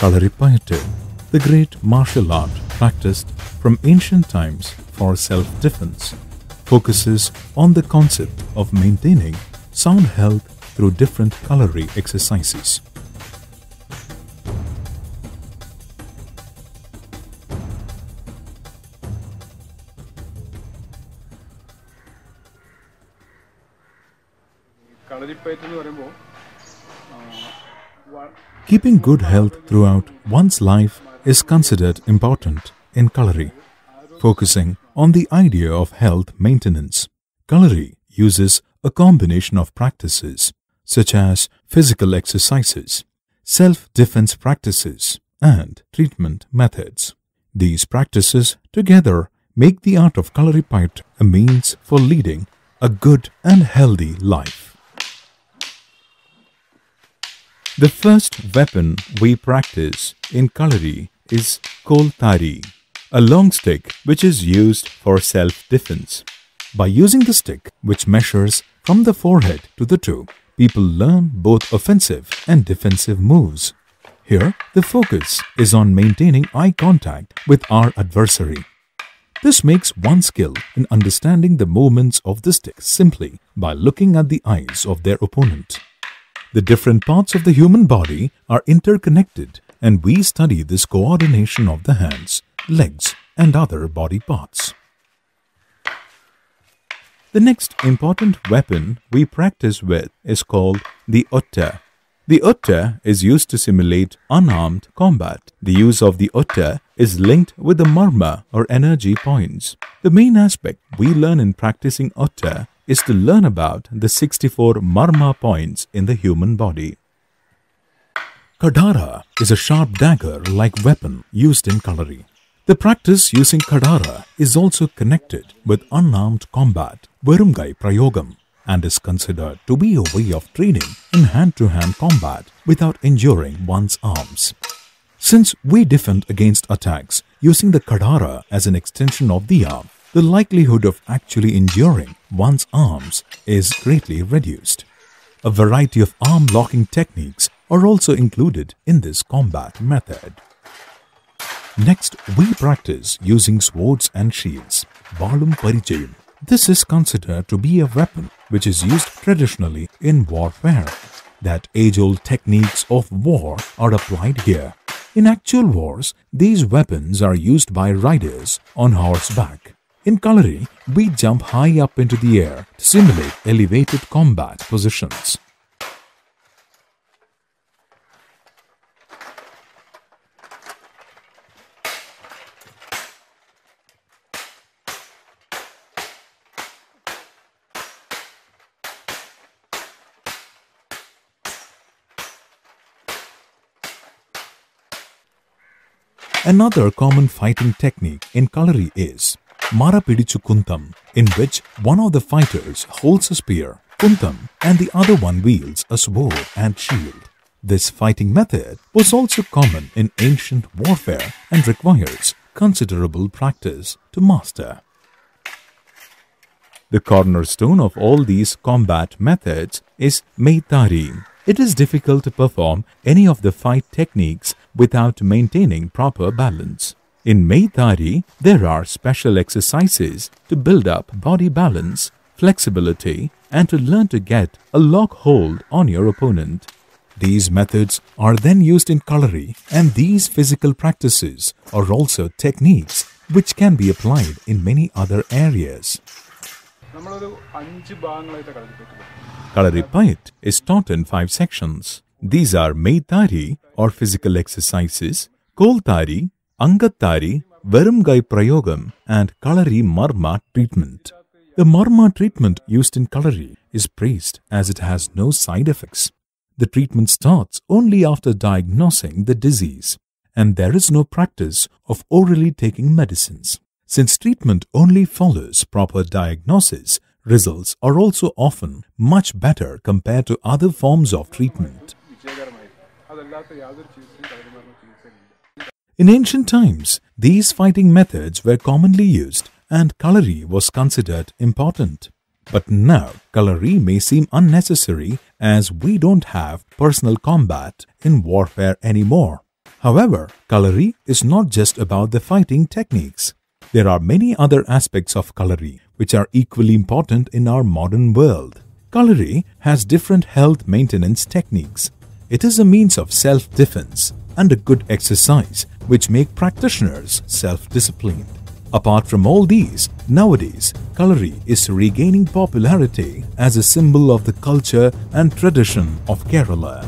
Kalaripayattu, the great martial art practiced from ancient times for self-defense, focuses on the concept of maintaining sound health through different kalari exercises. Kalaripayattu എന്ന് പറയുമ്പോൾ Keeping good health throughout one's life is considered important in Kalari, focusing on the idea of health maintenance. Kalari uses a combination of practices such as physical exercises, self-defense practices, and treatment methods. These practices together make the art of Kalaripayat a means for leading a good and healthy life. The first weapon we practice in Kalari is Kolthari, a long stick which is used for self-defense. By using the stick, which measures from the forehead to the toe, people learn both offensive and defensive moves. Here, the focus is on maintaining eye contact with our adversary. This makes one skill in understanding the movements of the stick simply by looking at the eyes of their opponent. The different parts of the human body are interconnected and we study this coordination of the hands, legs and other body parts. The next important weapon we practice with is called the otta. The otta is used to simulate unarmed combat. The use of the otta is linked with the marma or energy points. The main aspect we learn in practicing otta is to learn about the 64 marma points in the human body. Kadara is a sharp dagger-like weapon used in Kalari. The practice using Kadara is also connected with unarmed combat, Verumkai Prayogam, and is considered to be a way of training in hand-to-hand combat without injuring one's arms. Since we defend against attacks using the Kadara as an extension of the arm, the likelihood of actually injuring one's arms is greatly reduced. A variety of arm locking techniques are also included in this combat method. Next, we practice using swords and shields, Valum Parichayum. This is considered to be a weapon which is used traditionally in warfare. That age-old techniques of war are applied here. In actual wars, these weapons are used by riders on horseback. In Kalari, we jump high up into the air to simulate elevated combat positions. Another common fighting technique in Kalari is Marapidichu Kuntam, in which one of the fighters holds a spear, Kuntam, and the other one wields a sword and shield. This fighting method was also common in ancient warfare and requires considerable practice to master. The cornerstone of all these combat methods is Maithari. It is difficult to perform any of the fight techniques without maintaining proper balance. In Maithari, there are special exercises to build up body balance, flexibility, and to learn to get a lock hold on your opponent. These methods are then used in Kalari, and these physical practices are also techniques which can be applied in many other areas. Kalaripayat is taught in five sections. These are Maithari or physical exercises, Kolthari Ankathari, Verumkai Prayogam, and Kalari Marma treatment. The Marma treatment used in Kalari is praised as it has no side effects. The treatment starts only after diagnosing the disease, and there is no practice of orally taking medicines. Since treatment only follows proper diagnosis, results are also often much better compared to other forms of treatment. In ancient times, these fighting methods were commonly used and Kalari was considered important. But now, Kalari may seem unnecessary as we don't have personal combat in warfare anymore. However, Kalari is not just about the fighting techniques. There are many other aspects of Kalari which are equally important in our modern world. Kalari has different health maintenance techniques. It is a means of self-defense and a good exercise which make practitioners self-disciplined. Apart from all these, nowadays, Kalari is regaining popularity as a symbol of the culture and tradition of Kerala.